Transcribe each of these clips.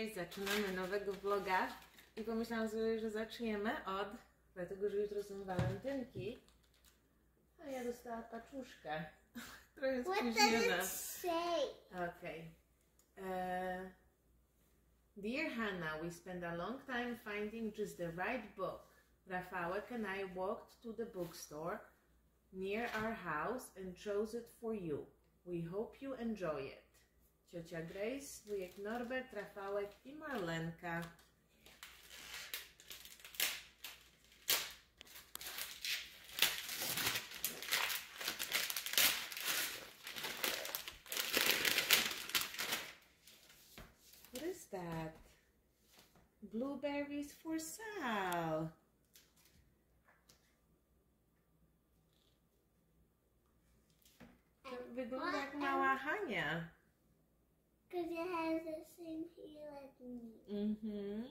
Cześć, zaczynamy nowego vloga i pomyślałam sobie, że zaczniemy od, dlatego że jutro są walentynki, a ja dostałam paczuszkę, What does spóźniona. say? Okay. Uh, dear Hannah, we spent a long time finding just the right book. Rafałek and I walked to the bookstore near our house and chose it for you. We hope you enjoy it. Ciocia Grace, wujek Norbert, Rafałek i Marlenka. What is that? Blueberries for sale. To wygląda jak mała Hania. Because it has the same as me. Mhm.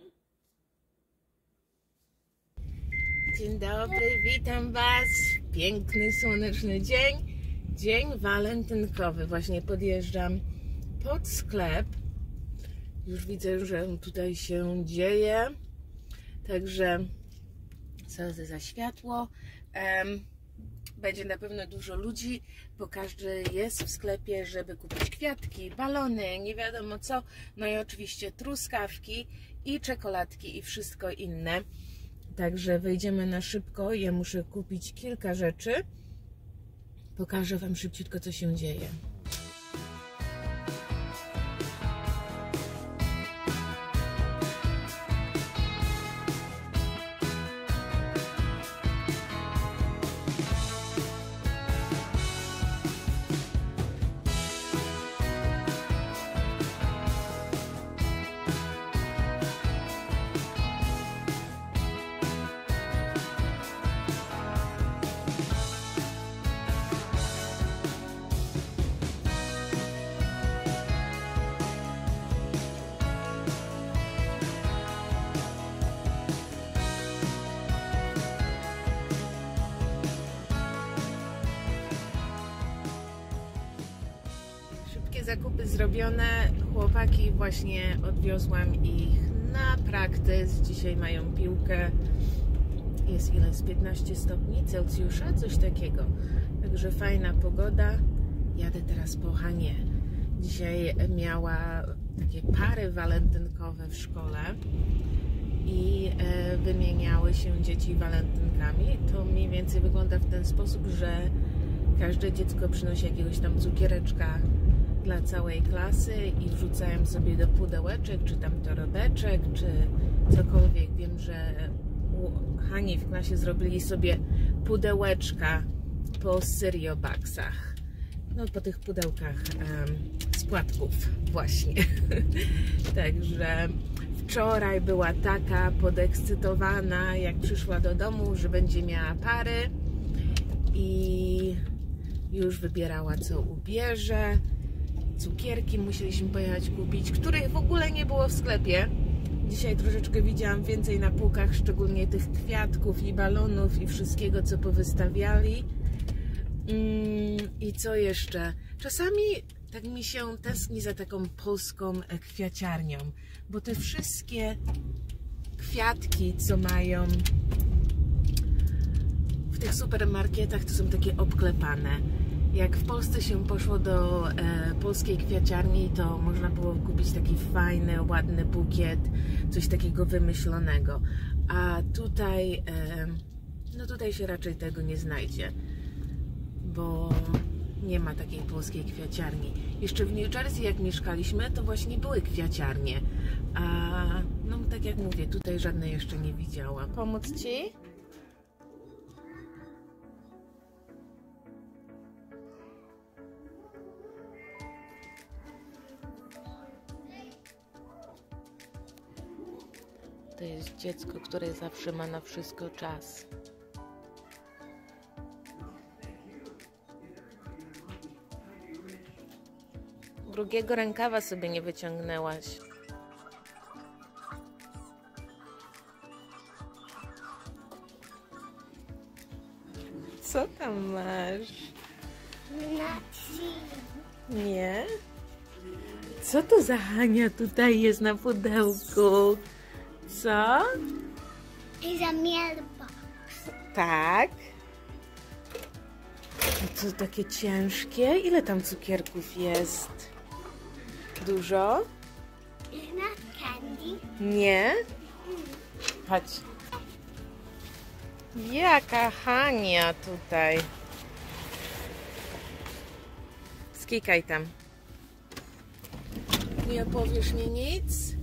Dzień dobry, witam Was. Piękny, słoneczny dzień. Dzień walentynkowy. Właśnie podjeżdżam pod sklep. Już widzę, że tutaj się dzieje. Także sadzę za światło. Em, będzie na pewno dużo ludzi, bo każdy jest w sklepie, żeby kupić kwiatki, balony, nie wiadomo co. No i oczywiście truskawki i czekoladki i wszystko inne. Także wejdziemy na szybko. Ja muszę kupić kilka rzeczy. Pokażę Wam szybciutko, co się dzieje. Zrobione. Chłopaki właśnie odwiozłam ich na praktys. Dzisiaj mają piłkę. Jest ile? Z 15 stopni Celsjusza? Coś takiego. Także fajna pogoda. Jadę teraz po Hanie. Dzisiaj miała takie pary walentynkowe w szkole i e, wymieniały się dzieci walentynkami. To mniej więcej wygląda w ten sposób, że każde dziecko przynosi jakiegoś tam cukiereczka dla całej klasy i wrzucają sobie do pudełeczek, czy tam torebeczek, czy cokolwiek. Wiem, że u Hani w klasie zrobili sobie pudełeczka po Syriobaksach. No po tych pudełkach em, z płatków właśnie. Także wczoraj była taka podekscytowana, jak przyszła do domu, że będzie miała pary i już wybierała co ubierze. Cukierki musieliśmy pojechać kupić, których w ogóle nie było w sklepie. Dzisiaj troszeczkę widziałam więcej na półkach, szczególnie tych kwiatków i balonów i wszystkiego, co powystawiali. Mm, I co jeszcze? Czasami tak mi się tęskni za taką polską e, kwiaciarnią, bo te wszystkie kwiatki, co mają w tych supermarketach, to są takie obklepane. Jak w Polsce się poszło do e, polskiej kwiaciarni, to można było kupić taki fajny, ładny bukiet, coś takiego wymyślonego. A tutaj, e, no tutaj się raczej tego nie znajdzie, bo nie ma takiej polskiej kwiaciarni. Jeszcze w New Jersey, jak mieszkaliśmy, to właśnie były kwiaciarnie. A no tak jak mówię, tutaj żadnej jeszcze nie widziałam. Pomóc Ci? To jest dziecko, które zawsze ma na wszystko czas. Drugiego rękawa sobie nie wyciągnęłaś. Co tam masz? Nie? Co to za Hania tutaj jest na pudełku? Co? It's a mailbox. Tak. A co takie ciężkie? Ile tam cukierków jest? Dużo? Not candy. Nie? Chodź. Jaka Hania tutaj. Skikaj tam. Nie opowiesz mi nic?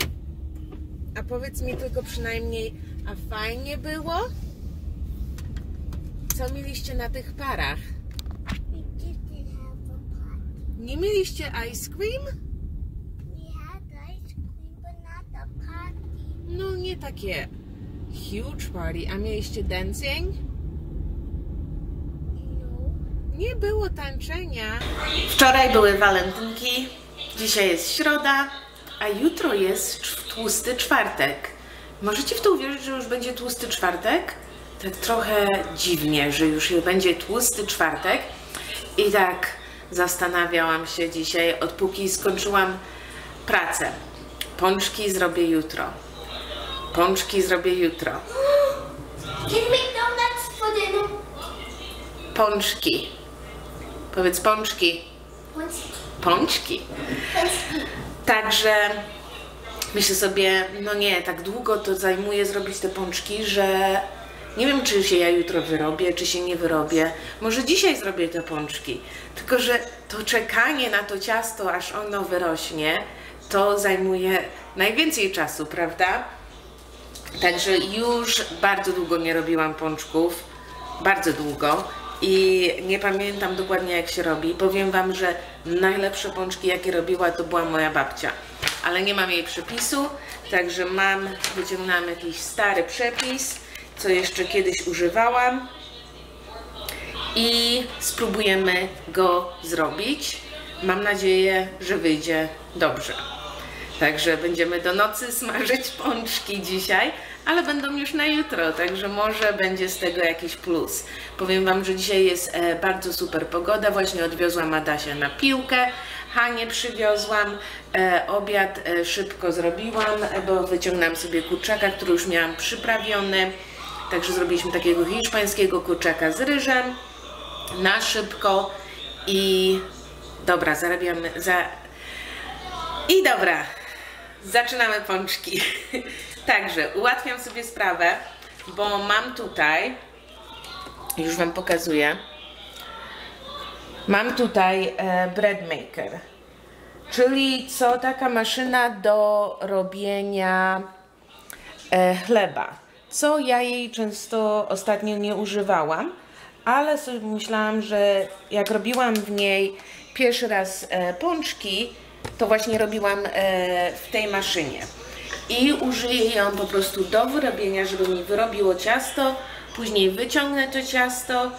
A powiedz mi tylko przynajmniej, a fajnie było? Co mieliście na tych parach? Nie mieliście ice cream? No nie takie huge party. A mieliście dancing? Nie było tańczenia. Wczoraj były walentynki, dzisiaj jest środa, a jutro jest tłusty czwartek. Możecie w to uwierzyć, że już będzie tłusty czwartek? Tak trochę dziwnie, że już będzie tłusty czwartek. I tak zastanawiałam się dzisiaj, odpóki skończyłam pracę. Pączki zrobię jutro. Pączki zrobię jutro. Can we donuts for dinner? Pączki. Powiedz pączki. Once. Pączki. Także myślę sobie, no nie, tak długo to zajmuje zrobić te pączki, że nie wiem, czy się ja jutro wyrobię, czy się nie wyrobię. Może dzisiaj zrobię te pączki. Tylko, że to czekanie na to ciasto, aż ono wyrośnie, to zajmuje najwięcej czasu, prawda? Także już bardzo długo nie robiłam pączków. Bardzo długo. I nie pamiętam dokładnie jak się robi. Powiem Wam, że najlepsze pączki jakie robiła to była moja babcia. Ale nie mam jej przepisu, także mam, wyciągnęłam jakiś stary przepis, co jeszcze kiedyś używałam i spróbujemy go zrobić. Mam nadzieję, że wyjdzie dobrze. Także będziemy do nocy smażyć pączki dzisiaj, ale będą już na jutro, także może będzie z tego jakiś plus. Powiem Wam, że dzisiaj jest e, bardzo super pogoda. Właśnie odwiozłam Adasia na piłkę, Hanie przywiozłam, e, obiad e, szybko zrobiłam, bo wyciągnęłam sobie kurczaka, który już miałam przyprawiony. Także zrobiliśmy takiego hiszpańskiego kurczaka z ryżem na szybko i dobra, zarabiamy, za, i dobra, zaczynamy pączki. Także ułatwiam sobie sprawę, bo mam tutaj, już Wam pokazuję, mam tutaj e, bread maker, czyli co taka maszyna do robienia e, chleba. Co ja jej często ostatnio nie używałam, ale sobie myślałam, że jak robiłam w niej pierwszy raz e, pączki, to właśnie robiłam e, w tej maszynie. I użyję ją po prostu do wyrobienia, żeby mi wyrobiło ciasto. Później wyciągnę to ciasto,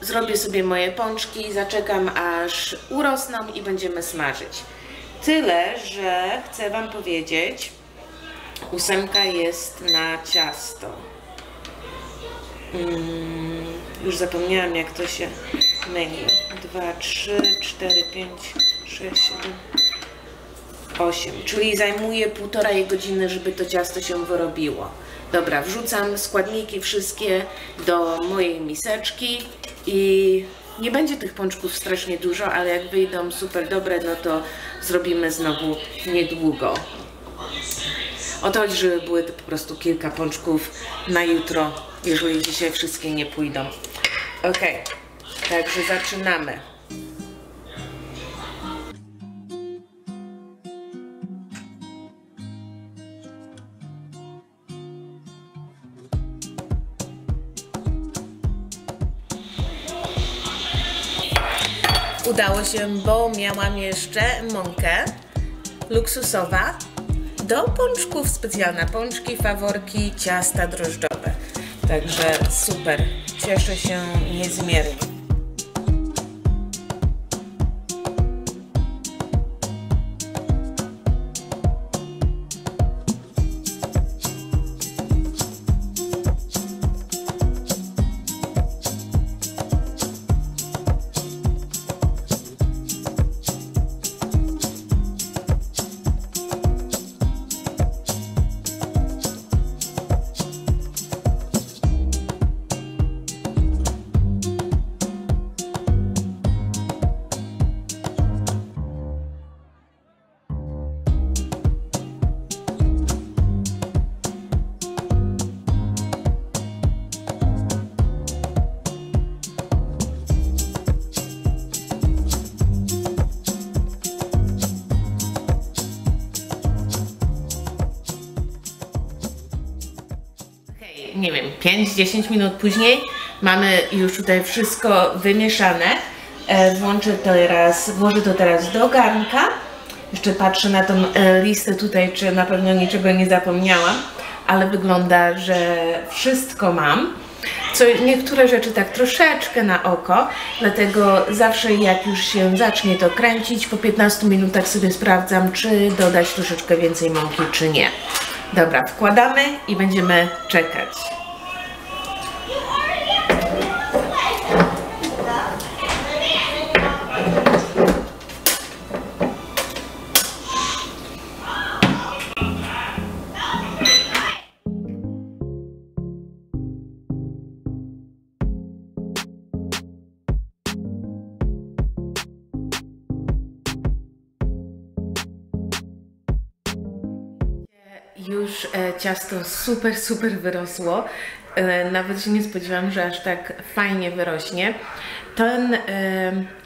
zrobię sobie moje pączki, zaczekam aż urosną i będziemy smażyć. Tyle, że chcę Wam powiedzieć, ósemka jest na ciasto. Mm, już zapomniałam jak to się myli. 2, 3, 4, 5, 6, 7, 8. Czyli zajmuje półtorej godziny, żeby to ciasto się wyrobiło. Dobra, wrzucam składniki wszystkie do mojej miseczki i nie będzie tych pączków strasznie dużo, ale jak wyjdą super dobre, no to zrobimy znowu niedługo. O to chodzi, żeby były to po prostu kilka pączków na jutro, jeżeli dzisiaj wszystkie nie pójdą. Ok, także zaczynamy. Udało się, bo miałam jeszcze mąkę luksusowa do pączków, specjalne pączki, faworki, ciasta drożdżowe. Także super, cieszę się niezmiernie. Nie wiem, 5-10 minut później mamy już tutaj wszystko wymieszane. E, włączę teraz, włożę to teraz do garnka. Jeszcze patrzę na tą e, listę tutaj, czy na pewno niczego nie zapomniałam, ale wygląda, że wszystko mam. Co, niektóre rzeczy tak troszeczkę na oko, dlatego zawsze jak już się zacznie to kręcić, po 15 minutach sobie sprawdzam, czy dodać troszeczkę więcej mąki, czy nie. Dobra, wkładamy i będziemy czekać. Ciasto super, super wyrosło. E, nawet się nie spodziewałam, że aż tak fajnie wyrośnie. Ten e,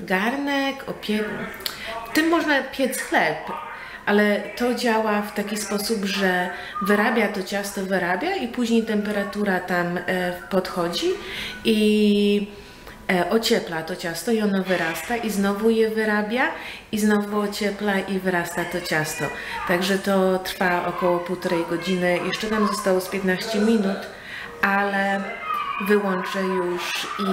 garnek, opie... w tym można piec chleb, ale to działa w taki sposób, że wyrabia to ciasto, wyrabia i później temperatura tam e, podchodzi i ociepla to ciasto i ono wyrasta i znowu je wyrabia i znowu ociepla i wyrasta to ciasto. Także to trwa około półtorej godziny. Jeszcze nam zostało z 15 minut, ale wyłączę już i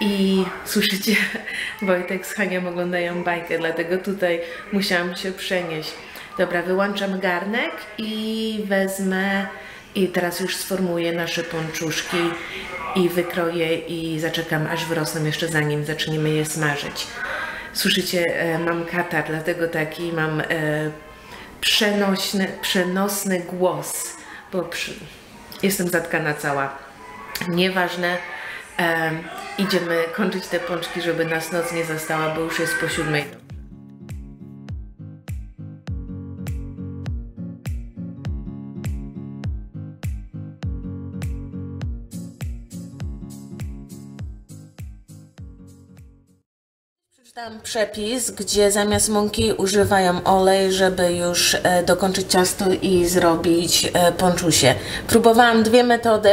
i słyszycie, Wojtek z Hanią oglądają bajkę, dlatego tutaj musiałam się przenieść. Dobra, wyłączam garnek i wezmę i teraz już sformuję nasze pączuszki i wykroję i zaczekam aż wyrosną jeszcze zanim zaczniemy je smażyć. Słyszycie, e, mam katar, dlatego taki mam e, przenośny, przenosny głos, bo przy, jestem zatkana cała. Nieważne, e, idziemy kończyć te pączki, żeby nas noc nie zastała, bo już jest po siódmej. Przeczytałam przepis, gdzie zamiast mąki używają olej, żeby już e, dokończyć ciasto i zrobić e, ponczusie. Próbowałam dwie metody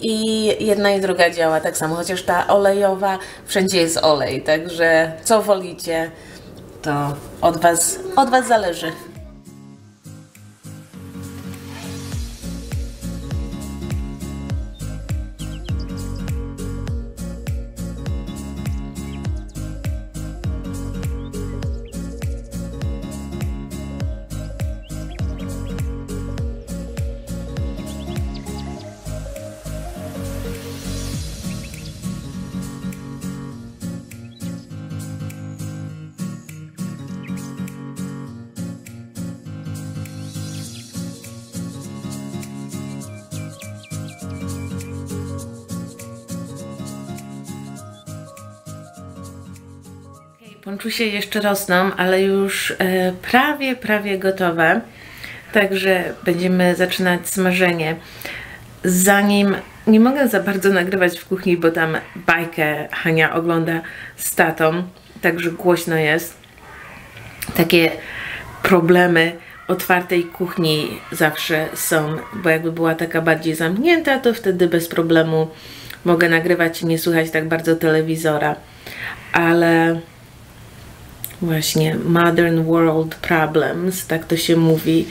i jedna i druga działa tak samo, chociaż ta olejowa, wszędzie jest olej, także co wolicie, to od Was, od was zależy. Ponczusie jeszcze rosną, ale już e, prawie, prawie gotowe. Także będziemy zaczynać smażenie. Zanim nie mogę za bardzo nagrywać w kuchni, bo tam bajkę Hania ogląda z tatą, także głośno jest. Takie problemy otwartej kuchni zawsze są, bo jakby była taka bardziej zamknięta, to wtedy bez problemu mogę nagrywać i nie słychać tak bardzo telewizora. Ale właśnie Modern World Problems, tak to się mówi.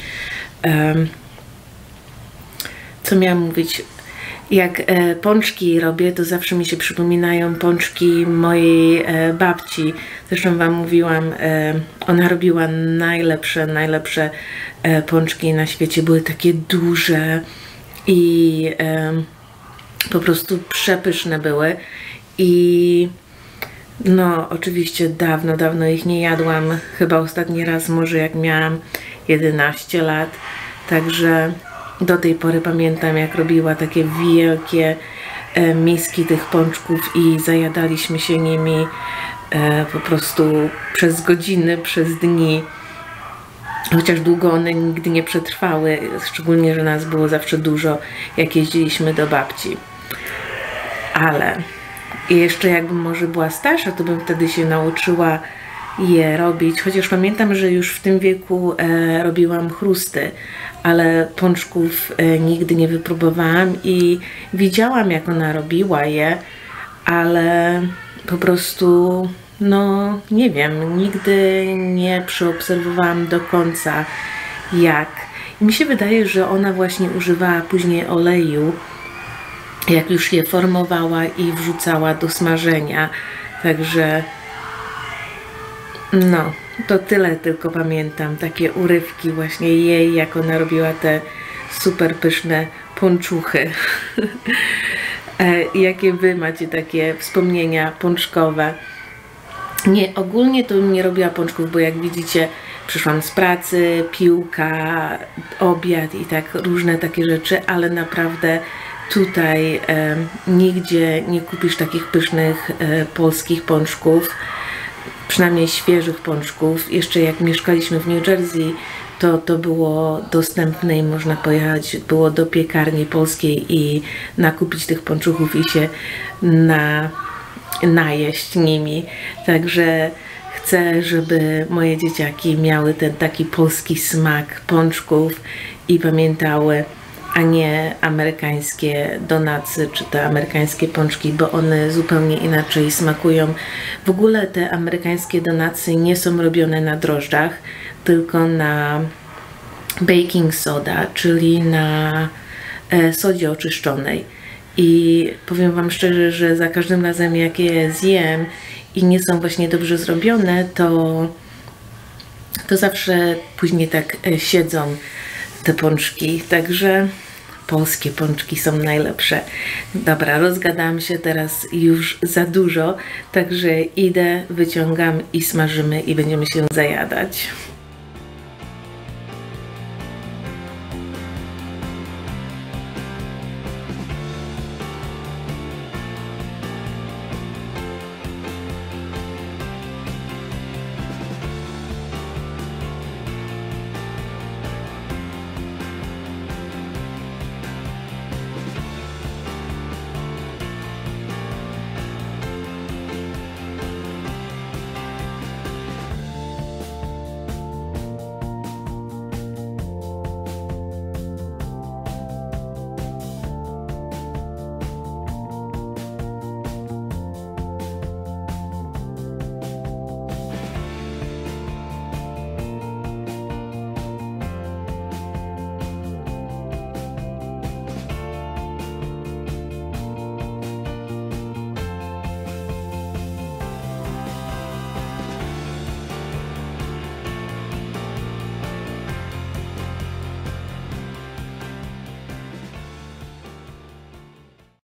Co miałam mówić? Jak e, pączki robię, to zawsze mi się przypominają pączki mojej e, babci. Zresztą Wam mówiłam, e, ona robiła najlepsze, najlepsze pączki na świecie. Były takie duże i po prostu przepyszne były. I no, oczywiście dawno, dawno ich nie jadłam. Chyba ostatni raz może jak miałam 11 lat. Także do tej pory pamiętam jak robiła takie wielkie e, miski tych pączków i zajadaliśmy się nimi e, po prostu przez godziny, przez dni. Chociaż długo one nigdy nie przetrwały, szczególnie, że nas było zawsze dużo, jak jeździliśmy do babci. Ale i jeszcze jakbym może była starsza, to bym wtedy się nauczyła je robić, chociaż pamiętam, że już w tym wieku e, robiłam chrusty, ale pączków e, nigdy nie wypróbowałam i widziałam, jak ona robiła je, ale po prostu, no nie wiem, nigdy nie przeobserwowałam do końca jak. I mi się wydaje, że ona właśnie używała później oleju, jak już je formowała i wrzucała do smażenia. Także no, to tyle tylko pamiętam. Takie urywki właśnie jej, jak ona robiła te super pyszne ponczuchy. E, jakie wy macie takie wspomnienia pączkowe? Nie, ogólnie to nie robiła pączków, bo jak widzicie, przyszłam z pracy, piłka, obiad i tak różne takie rzeczy, ale naprawdę tutaj e, nigdzie nie kupisz takich pysznych e, polskich pączków, przynajmniej świeżych pączków. Jeszcze jak mieszkaliśmy w New Jersey, to to było dostępne i można pojechać było do piekarni polskiej i nakupić tych pączuchów i się na, najeść nimi. Także chcę, żeby moje dzieciaki miały ten taki polski smak pączków i pamiętały, a nie amerykańskie donacy czy te amerykańskie pączki, bo one zupełnie inaczej smakują. W ogóle te amerykańskie donacy nie są robione na drożdżach, tylko na baking soda, czyli na e, sodzie oczyszczonej. I powiem Wam szczerze, że za każdym razem jak je zjem i nie są właśnie dobrze zrobione, to, to zawsze później tak e, siedzą te pączki. Także polskie pączki są najlepsze. Dobra, rozgadałam się teraz już za dużo, także idę, wyciągam i smażymy i będziemy się zajadać.